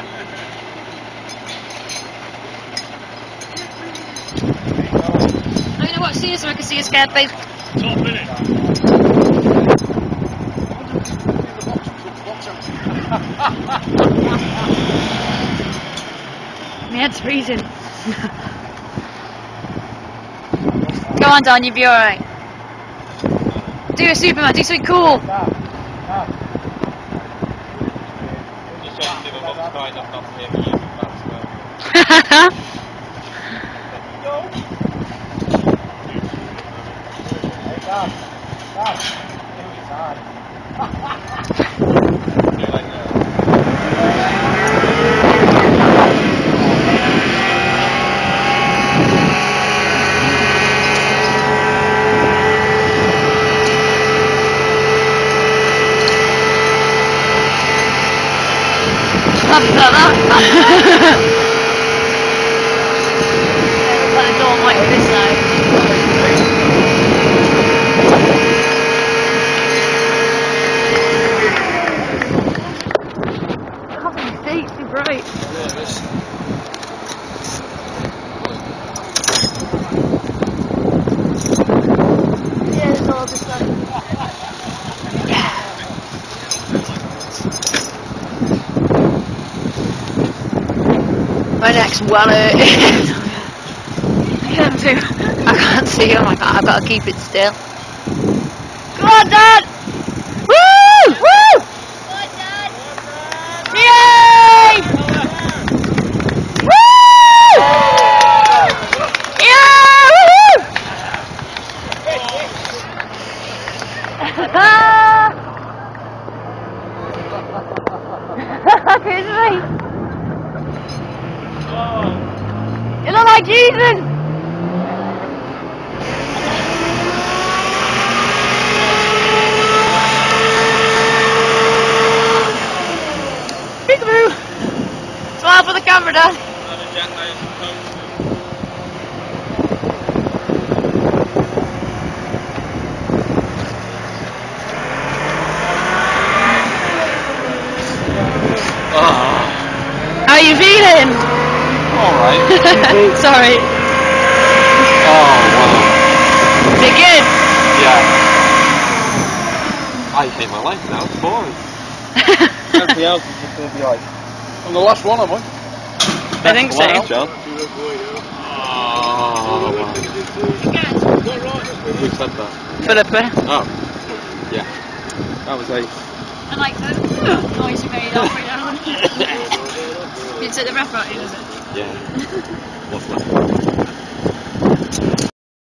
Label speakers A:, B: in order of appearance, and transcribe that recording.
A: I'm gonna watch these so I can see his scared face.
B: Top it!
A: My head's freezing. Go on, Don, you'll be alright. Do a Superman, do something cool.
C: Ah, ah. Just
A: ったな本当いです My next wallet. Uh, I can't see. I can't see. Oh my god! I've got to keep it still. Come on, Dad! Woo! Woo! Yay! Woo! Yeah! Woo! Jesus! Peekaboo! Smile for the camera, Dad.
C: Oh,
A: How are you feeling?
C: Alright.
A: Sorry.
C: Oh, wow.
A: Is it good?
C: Yeah. I hate my life now, it's boring. Everything else is just going to be like, I'm the last one, am I?
A: I think so.
C: Well, John. Oh, wow. Who said that?
A: Philippa.
C: Oh, yeah. That was ace.
A: I like the noise you made halfway down. you took the breath out, is it?
C: Yeah. What's that?